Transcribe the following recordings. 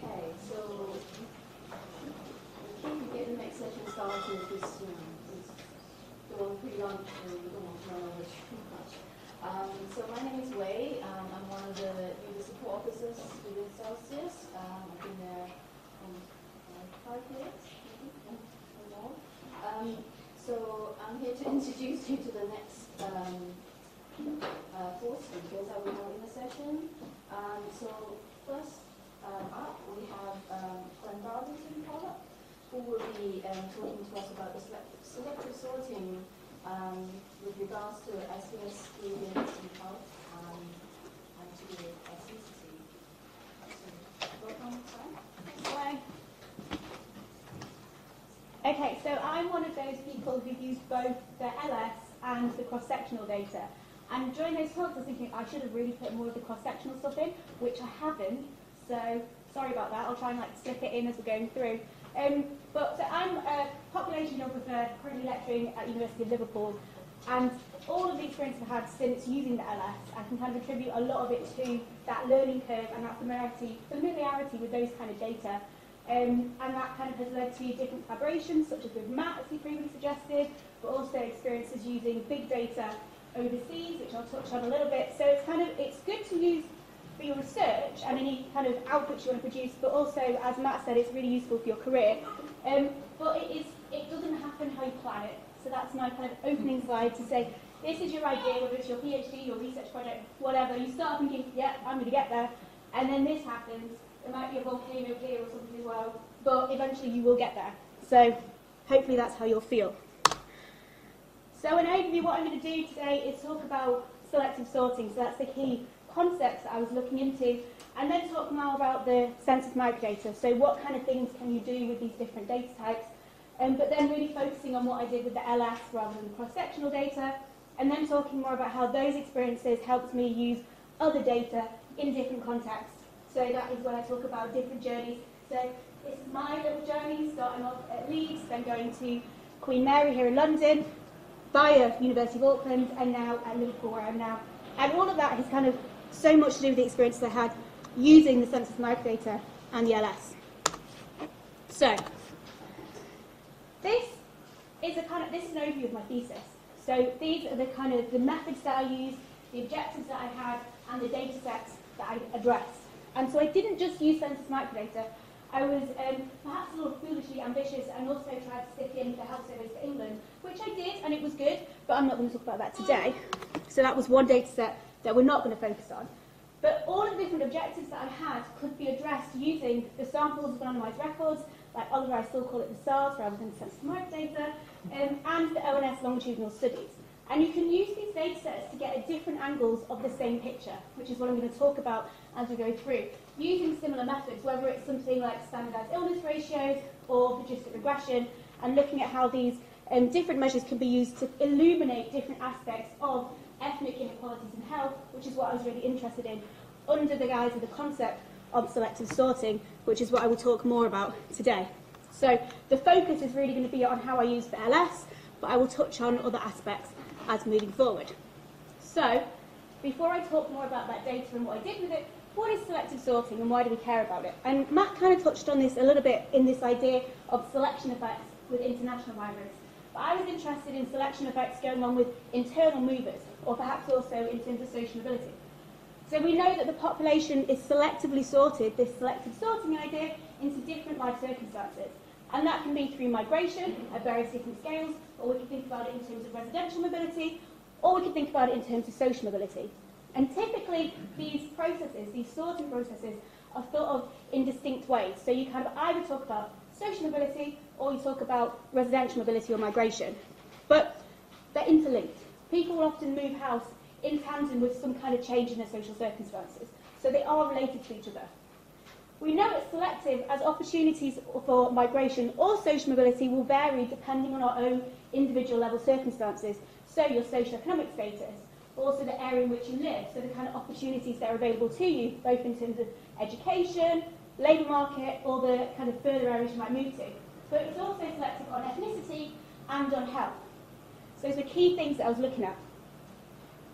Okay, so get the next session started this, you know, it's going pretty long, and we don't want to run over too much. Um, so my name is Wei, um, I'm one of the user support officers within CeLSIUS. Um, I've been there um, uh, five years, maybe, or more. Um, so I'm here to introduce you to the next um, uh, four speakers that we have in the session. Um, so first um, up, we have um, Glenn Darlington-Pollock, who will be um, talking to us about the selective, sorting um, with regards to SBS students in health um, and to SECC. So, welcome. Hello. Okay, so I'm one of those people who use both the LS and the cross-sectional data. And during those talks, I was thinking I should have really put more of the cross-sectional stuff in, which I haven't. So sorry about that. I'll try and like slip it in as we're going through. Um, but so I'm a population geographer currently lecturing at University of Liverpool, and all of the experience I've had since using the LS, I can kind of attribute a lot of it to that learning curve and that familiarity, familiarity with those kind of data. Um, and that kind of has led to different collaborations, such as with Matt, as he previously suggested, but also experiences using big data overseas, which I'll touch on a little bit. So it's kind of it's good to use for your research and any kind of outputs you want to produce, but also, as Matt said, it's really useful for your career. Um, but it is it doesn't happen how you plan it. So that's my kind of opening slide to say this is your idea, whether it's your PhD, your research project, whatever. You start thinking, yeah, I'm going to get there, and then this happens. There might be a volcano here or something as well, but eventually you will get there. So hopefully that's how you'll feel. So an overview, what I'm going to do today is talk about selective sorting. So that's the key concepts that I was looking into. And then talk more about the census microdata. So what kind of things can you do with these different data types? Um, but then really focusing on what I did with the LS rather than cross-sectional data. And then talking more about how those experiences helped me use other data in different contexts. So that is when I talk about different journeys. So this is my little journey, starting off at Leeds, then going to Queen Mary here in London, via University of Auckland, and now at Liverpool where I am now. And all of that has kind of so much to do with the experiences I had using the census microdata and the LS. So, this is a kind of this is an overview of my thesis. So these are the kind of the methods that I used, the objectives that I had, and the data sets that I addressed. And so I didn't just use census microdata. I was um, perhaps a little foolishly ambitious and also tried to stick in the health service for England, which I did, and it was good, but I'm not going to talk about that today. So that was one data set that we're not going to focus on. But all of the different objectives that I had could be addressed using the samples of anonymised records, like Oliver, I still call it the SARS rather than the census microdata, um, and the ONS longitudinal studies. And you can use these data sets to get at different angles of the same picture, which is what I'm going to talk about as we go through, using similar methods, whether it's something like standardized illness ratios or logistic regression, and looking at how these um, different measures can be used to illuminate different aspects of ethnic inequalities in health, which is what I was really interested in, under the guise of the concept of selective sorting, which is what I will talk more about today. So the focus is really going to be on how I use the LS, but I will touch on other aspects as moving forward. So, before I talk more about that data and what I did with it, what is selective sorting and why do we care about it? And Matt kind of touched on this a little bit in this idea of selection effects with international migrants. I was interested in selection effects going on with internal movers, or perhaps also in terms of social mobility. So we know that the population is selectively sorted, this selective sorting idea, into different life circumstances. And that can be through migration at various different scales, or we can think about it in terms of residential mobility, or we can think about it in terms of social mobility. And typically, these processes, these sorting processes, are thought of in distinct ways. So you of either talk about social mobility, or you talk about residential mobility or migration. But they're interlinked. People will often move house in tandem with some kind of change in their social circumstances. So they are related to each other. We know it's selective as opportunities for migration or social mobility will vary depending on our own individual level circumstances. So your socio-economic status, also the area in which you live, so the kind of opportunities that are available to you, both in terms of education, labour market, or the kind of further areas you might move to. But it's also selective on ethnicity and on health. So those are key things that I was looking at.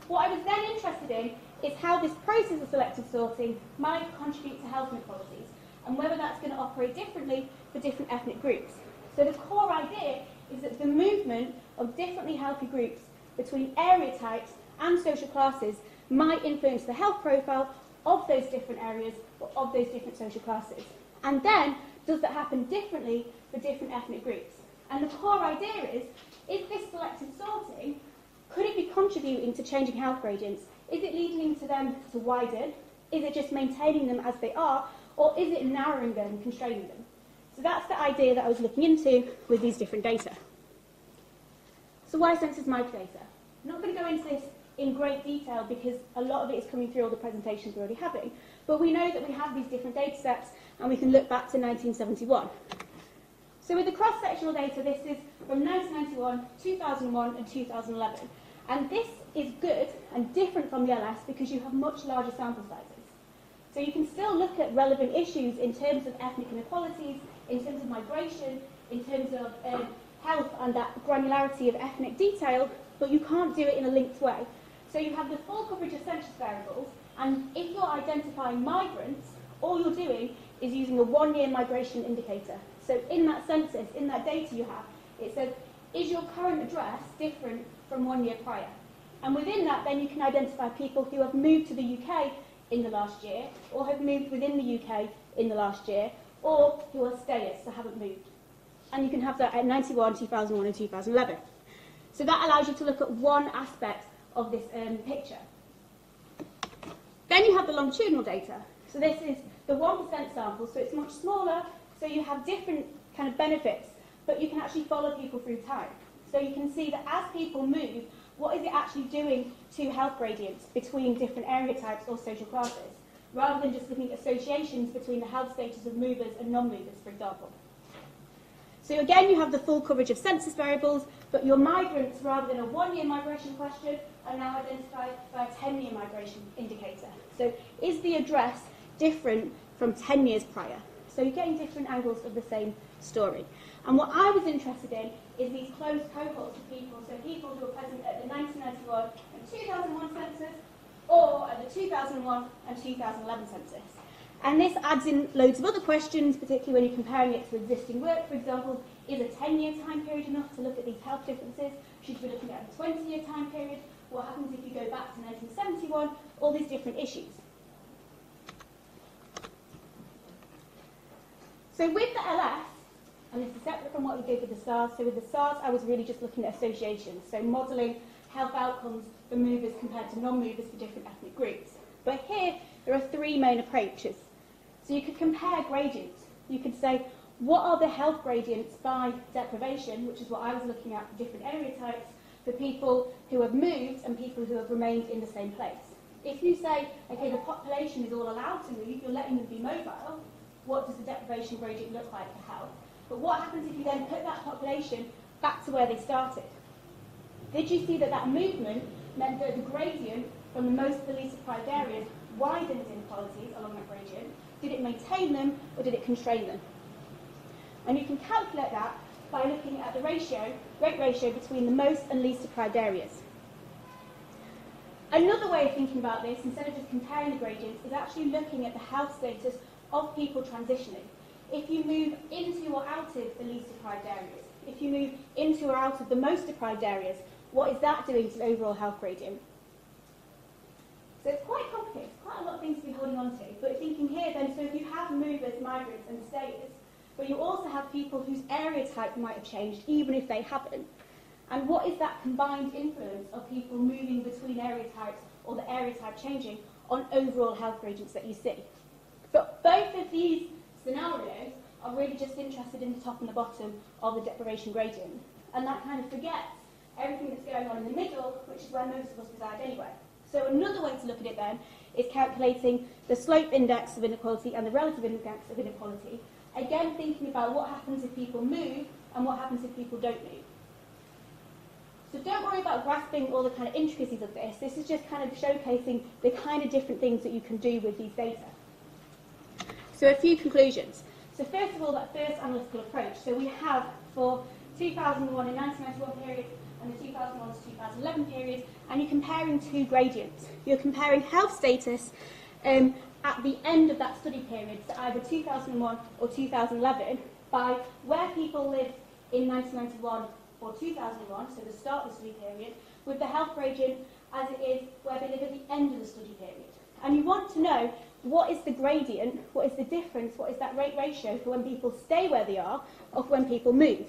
What I was then interested in is how this process of selective sorting might contribute to health inequalities and whether that's going to operate differently for different ethnic groups. So the core idea is that the movement of differently healthy groups between area types and social classes might influence the health profile of those different areas or of those different social classes. And then, does that happen differently for different ethnic groups? And the core idea is, is this selective sorting, could it be contributing to changing health gradients? Is it leading to them to widen? Is it just maintaining them as they are? Or is it narrowing them, constraining them? So that's the idea that I was looking into with these different data. So why census microdata? I'm not going to go into this in great detail because a lot of it is coming through all the presentations we're already having. But we know that we have these different data sets and we can look back to 1971. So with the cross-sectional data, this is from 1991, 2001 and 2011. And this is good and different from the LS because you have much larger sample sizes. So you can still look at relevant issues in terms of ethnic inequalities, in terms of migration, in terms of um, health and that granularity of ethnic detail, but you can't do it in a linked way. So you have the full coverage of census variables, and if you're identifying migrants, all you're doing is using a one-year migration indicator. So in that census, in that data you have, it says, is your current address different from one year prior? And within that, then you can identify people who have moved to the UK in the last year, or have moved within the UK in the last year, or who are stayers, so haven't moved and you can have that at 91, 2001 and 2011. So that allows you to look at one aspect of this um, picture. Then you have the longitudinal data. So this is the 1% sample, so it's much smaller, so you have different kind of benefits, but you can actually follow people through time. So you can see that as people move, what is it actually doing to health gradients between different area types or social classes, rather than just looking at associations between the health status of movers and non-movers, for example. So again, you have the full coverage of census variables, but your migrants, rather than a one-year migration question, are now identified by a 10-year migration indicator. So is the address different from 10 years prior? So you're getting different angles of the same story. And what I was interested in is these closed cohorts of people, so people who were present at the 1991 and 2001 census, or at the 2001 and 2011 census. And this adds in loads of other questions, particularly when you're comparing it to existing work. For example, is a 10-year time period enough to look at these health differences? Should we be looking at a 20-year time period? What happens if you go back to 1971? All these different issues. So with the LS, and this is separate from what we did with the SARS, so with the SARS I was really just looking at associations, so modelling health outcomes for movers compared to non-movers for different ethnic groups. But here, there are three main approaches. So you could compare gradients. You could say, what are the health gradients by deprivation, which is what I was looking at for different area types, for people who have moved and people who have remained in the same place. If you say, okay, the population is all allowed to move, you're letting them be mobile, what does the deprivation gradient look like for health? But what happens if you then put that population back to where they started? Did you see that that movement meant that the gradient from the most to the least deprived areas widened inequalities along that gradient, did it maintain them or did it constrain them? And you can calculate that by looking at the ratio, rate ratio between the most and least deprived areas. Another way of thinking about this, instead of just comparing the gradients, is actually looking at the health status of people transitioning. If you move into or out of the least deprived areas, if you move into or out of the most deprived areas, what is that doing to the overall health gradient? So it's quite complicated, quite a lot of things to be holding on to. But thinking here then, so if you have movers, migrants and stayers, but you also have people whose area type might have changed, even if they haven't. And what is that combined influence of people moving between area types or the area type changing on overall health gradients that you see? But both of these scenarios are really just interested in the top and the bottom of the deprivation gradient. And that kind of forgets everything that's going on in the middle, which is where most of us reside anyway. So another way to look at it then is calculating the slope index of inequality and the relative index of inequality. Again, thinking about what happens if people move and what happens if people don't move. So don't worry about grasping all the kind of intricacies of this. This is just kind of showcasing the kind of different things that you can do with these data. So a few conclusions. So first of all, that first analytical approach. So we have, for 2001 and 1991 period and the 2001 to 2011 period, and you're comparing two gradients. You're comparing health status um, at the end of that study period, so either 2001 or 2011, by where people lived in 1991 or 2001, so the start of the study period, with the health gradient as it is where they live at the end of the study period. And you want to know what is the gradient, what is the difference, what is that rate ratio for when people stay where they are for when people move.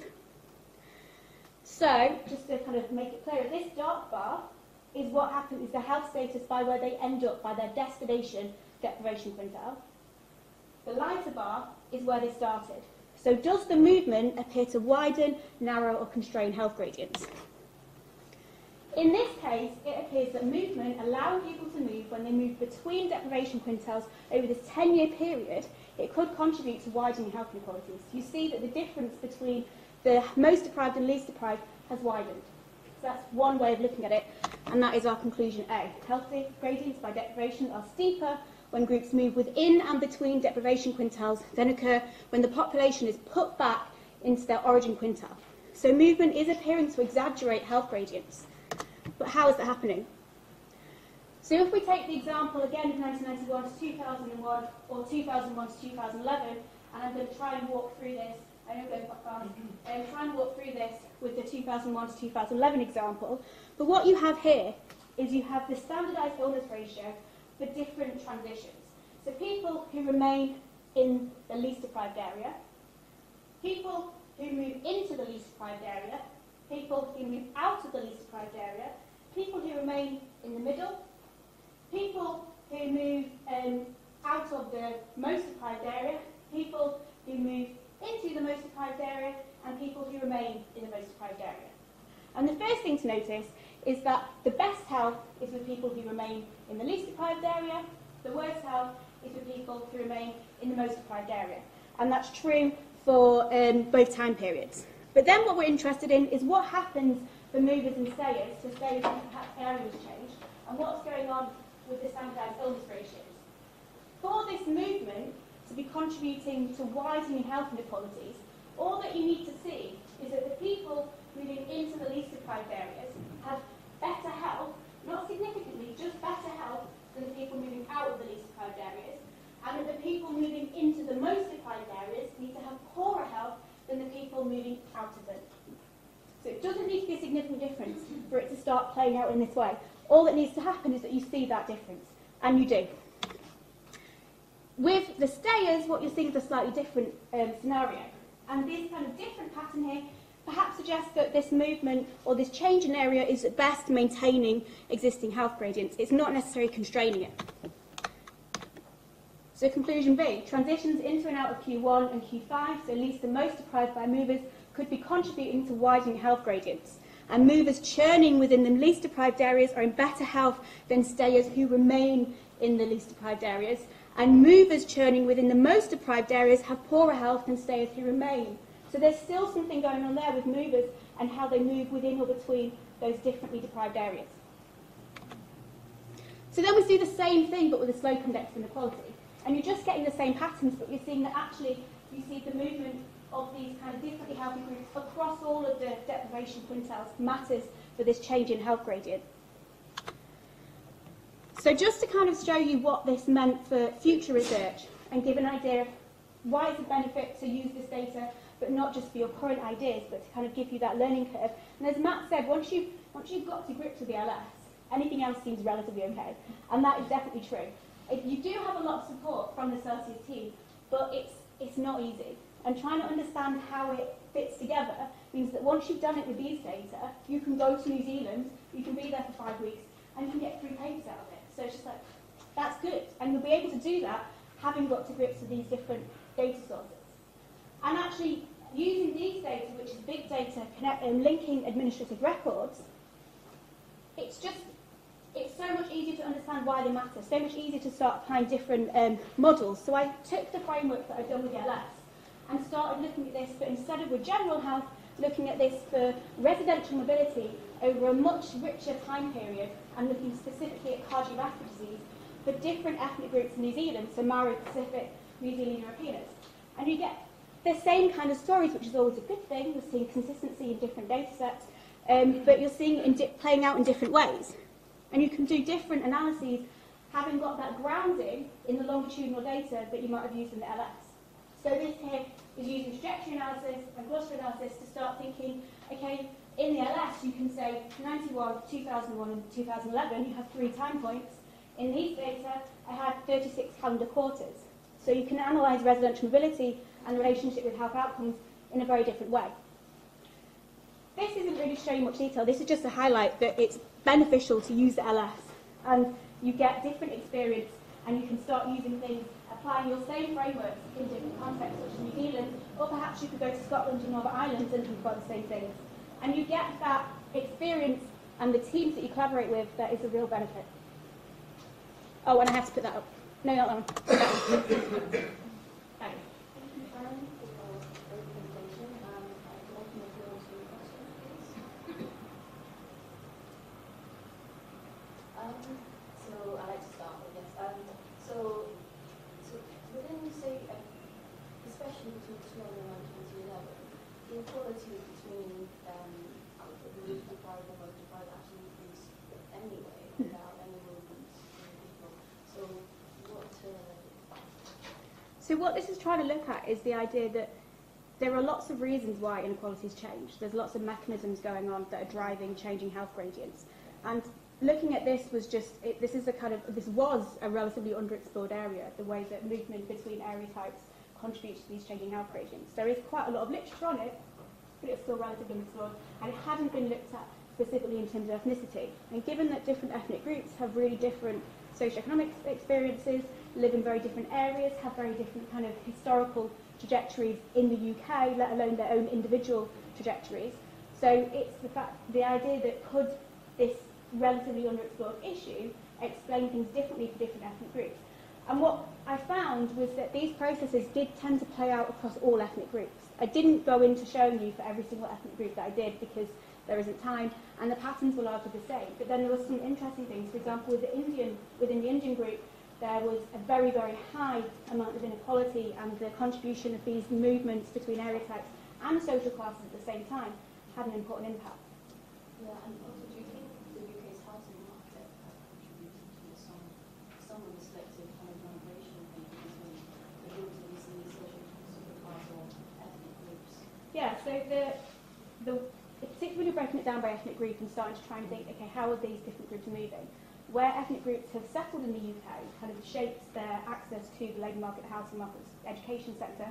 So, just to kind of make it clear, this dark bar is what happens, is the health status by where they end up, by their destination deprivation quintile. The lighter bar is where they started. So does the movement appear to widen, narrow or constrain health gradients? In this case, it appears that movement, allowing people to move when they move between deprivation quintiles over this 10-year period, it could contribute to widening health inequalities. You see that the difference between the most deprived and least deprived has widened. So that's one way of looking at it, and that is our conclusion A. Healthy gradients by deprivation are steeper when groups move within and between deprivation quintiles than occur when the population is put back into their origin quintile. So movement is appearing to exaggerate health gradients. But how is that happening? So if we take the example again of 1991 to 2001 or 2001 to 2011, and I'm going to try and walk through this, I know going quite fast, um, try and walk through this with the 2001 to 2011 example. But what you have here is you have the standardised illness ratio for different transitions. So people who remain in the least deprived area, people who move into the least deprived area, people who move out of the least deprived area, people who remain in the middle, people who move um, out of the most deprived area, people who move into the most deprived area, and people who remain in the most deprived area. And the first thing to notice is that the best health is with people who remain in the least deprived area, the worst health is with people who remain in the most deprived area. And that's true for um, both time periods. But then what we're interested in is what happens for movers and stayers to stay when areas change, and what's going on with the standardised illness ratios. For this movement to be contributing to widening health inequalities, all that you need to see is that the people moving into the least deprived areas have better health, not significantly, just better health than the people moving out of the least deprived areas, and that the people moving into the most deprived areas need to have poorer health than the people moving out of them. So it doesn't need to be a significant difference for it to start playing out in this way. All that needs to happen is that you see that difference, and you do. With the stayers, what you're seeing is a slightly different um, scenario. And this kind of different pattern here perhaps suggests that this movement or this change in area is at best maintaining existing health gradients. It's not necessarily constraining it. So conclusion B, transitions into and out of Q1 and Q5, so at least the most deprived by movers, could be contributing to widening health gradients. And movers churning within the least deprived areas are in better health than stayers who remain in the least deprived areas. And movers churning within the most deprived areas have poorer health than stayers who remain. So there's still something going on there with movers and how they move within or between those differently deprived areas. So then we do the same thing but with a slope index inequality. And you're just getting the same patterns, but you're seeing that actually you see the movement of these kind of differently healthy groups across all of the deprivation quintiles matters for this change in health gradient. So just to kind of show you what this meant for future research and give an idea of why it's a benefit to use this data, but not just for your current ideas, but to kind of give you that learning curve. And as Matt said, once, you, once you've got to grips with the LS, anything else seems relatively okay. And that is definitely true. It, you do have a lot of support from the CeLSIUS team, but it's, it's not easy. And trying to understand how it fits together means that once you've done it with these data, you can go to New Zealand, you can be there for five weeks, and you can get three papers out of it. So it's just like, that's good. And you'll be able to do that having got to grips with these different data sources. And actually, using these data, which is big data, connect, um, linking administrative records, it's just, it's so much easier to understand why they matter, so much easier to start applying different um, models. So I took the framework that I've done with LS and started looking at this, but instead of with general health, looking at this for residential mobility over a much richer time period and looking specifically at cardiovascular disease for different ethnic groups in New Zealand, so Maori, Pacific, New Zealand Europeans. And you get the same kind of stories, which is always a good thing. You're seeing consistency in different data sets, um, but you're seeing it playing out in different ways. And you can do different analyses having got that grounding in the longitudinal data that you might have used in the LS. So this here is using trajectory analysis and cluster analysis to start thinking, okay, in the LS you can say 91, 2001 and 2011, you have three time points. In these data, I had 36 calendar quarters. So you can analyse residential mobility and relationship with health outcomes in a very different way. This isn't really showing much detail. This is just to highlight that it's beneficial to use the LS. And you get different experience and you can start using things, applying your same frameworks in different contexts, such as New Zealand, or perhaps you could go to Scotland and Northern Ireland and think about the same things. And you get that experience and the teams that you collaborate with that is a real benefit. Oh, and I have to put that up. No, not that one. That one. Thanks. Thank you, Sharon, for your great presentation. Um, I'd like to move on to questions, please. Um, so I'd like to start, I guess. Um, so, so within, say, uh, especially between 2001 and 2011, the inequality between um, the rich deprived and most deprived actually increased anyway, without any movement in people. So what, uh, So what this is trying to look at is the idea that there are lots of reasons why inequalities change. There's lots of mechanisms going on that are driving changing health gradients. And looking at this was just, it, this is a kind of, this was a relatively underexplored area, the way that movement between area types contributes to these changing health gradients. There is quite a lot of literature on it, but it's still relatively unexplored, and it hadn't been looked at specifically in terms of ethnicity. And given that different ethnic groups have really different socioeconomic experiences, live in very different areas, have very different kind of historical trajectories in the UK, let alone their own individual trajectories. So it's the fact, the idea that could this relatively underexplored issue explain things differently for different ethnic groups. And what I found was that these processes did tend to play out across all ethnic groups. I didn't go into showing you for every single ethnic group that I did because there isn't time, and the patterns were largely the same. But then there were some interesting things. For example, with the Indian, within the Indian group, there was a very, very high amount of inequality, and the contribution of these movements between area types and social classes at the same time had an important impact. Yeah, and also, do you think the UK's housing market has contributed to some, some of the selective kind of migration between the groups we see social, social class or ethnic groups? Yeah, so the, the particularly breaking it down by ethnic group and starting to try and think, okay, how are these different groups moving? Where ethnic groups have settled in the UK kind of shapes their access to the labour market, the housing market, education sector.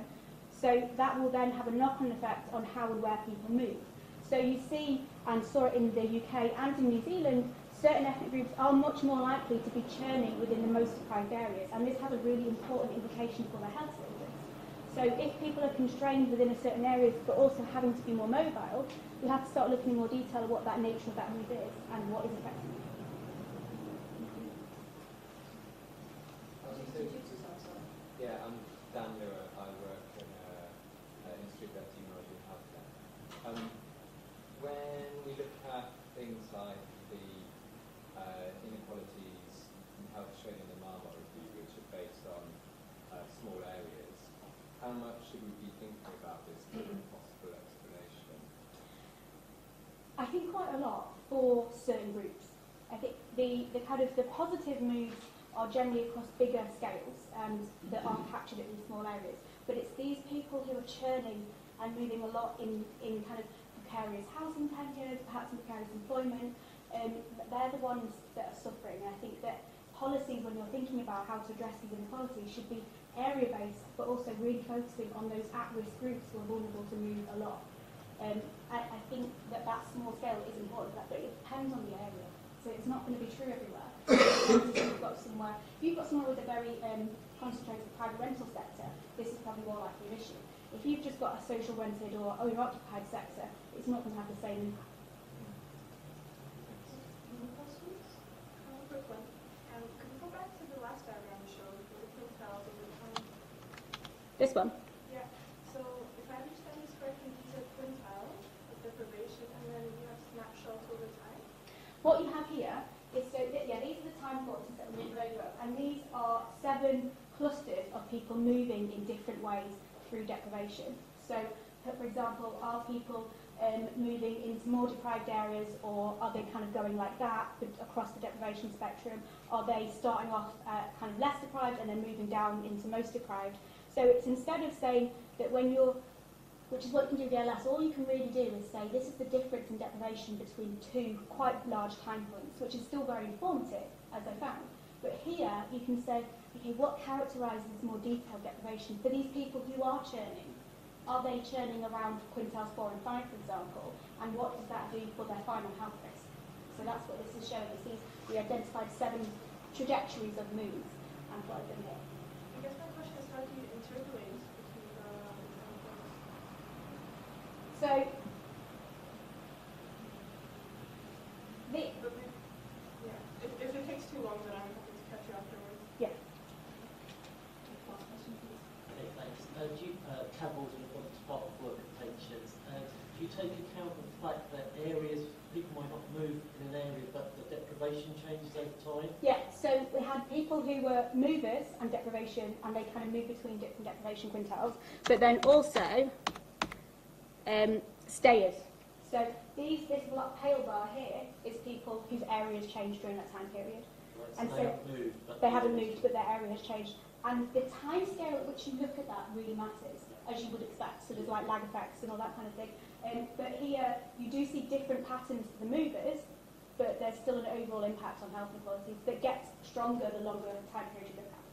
So that will then have a knock-on effect on how and where people move. So you see, and saw it in the UK and in New Zealand, certain ethnic groups are much more likely to be churning within the most deprived areas, and this has a really important implication for their health status. So if people are constrained within a certain areas, but also having to be more mobile, we have to start looking in more detail at what that nature of that move is and what is affecting it. Introduce yourself, sorry. Yeah, I'm Dan Lura. I work in a, an institute of epidemiology and healthcare. Um, when we look at things like the uh, inequalities in health shown in the Marmot review, which are based on uh, small areas, how much should we be thinking about this as a possible explanation? I think quite a lot for certain groups. I think the, the kind of the positive moves are generally across bigger scales um, that aren't captured in small areas. But it's these people who are churning and moving a lot in, in kind of precarious housing tenures, perhaps in precarious employment. Um, they're the ones that are suffering. And I think that policies, when you're thinking about how to address these inequalities, should be area-based, but also really focusing on those at-risk groups who are vulnerable to move a lot. Um, I, I think that that small scale is important, but it depends on the area. So it's not going to be true everywhere. if you've got somewhere, if you've got somewhere with a very um, concentrated private rental sector, this is probably more likely an issue. If you've just got a social rented or owner-occupied sector, it's not going to have the same impact. Any questions? Um, quick one. Um, could we go back to the last diagram you showed with the quintiles over time? This one. Yeah. So if I understand this correctly, these are quintiles with deprivation, and then you have snapshots over time. What you have here is so that, yeah, these are the time courses that we did over, and these are seven clusters of people moving in different ways through deprivation. So, for for example, are people um, moving into more deprived areas or are they kind of going like that across the deprivation spectrum? Are they starting off uh, kind of less deprived and then moving down into most deprived? So it's instead of saying that when you're, which is what you can do with DLS, all you can really do is say this is the difference in deprivation between two quite large time points, which is still very informative, as I found. But here you can say, okay, what characterises more detailed deprivation for these people who are churning? Are they churning around quintiles 4 and 5, for example? And what does that do for their final health risk? So that's what this is showing. It sees we identified seven trajectories of moves and plotted them here. I guess my question is how do you interpolate between the um, endpoints? So the, yeah, if, if it takes too long, then I'm happy to catch you afterwards. yeah. Okay, thanks. Uh, do you, uh, Campbell's report as part of work at. Uh, do you take account of the fact that areas, people might not move in an area, but the deprivation changes over time? Yeah, so we had people who were movers and deprivation, and they kind of moved between different deprivation quintiles, but then also um, stayers. So these, this black pale bar here is people whose areas changed during that time period. And they so have moved, they haven't moved, but their area has changed. And the time scale at which you look at that really matters, as you would expect. So there's like lag effects and all that kind of thing. Um, but here, you do see different patterns for the movers, but there's still an overall impact on health inequalities that gets stronger the longer the time period you look at.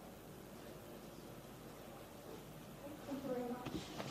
Thank you very much.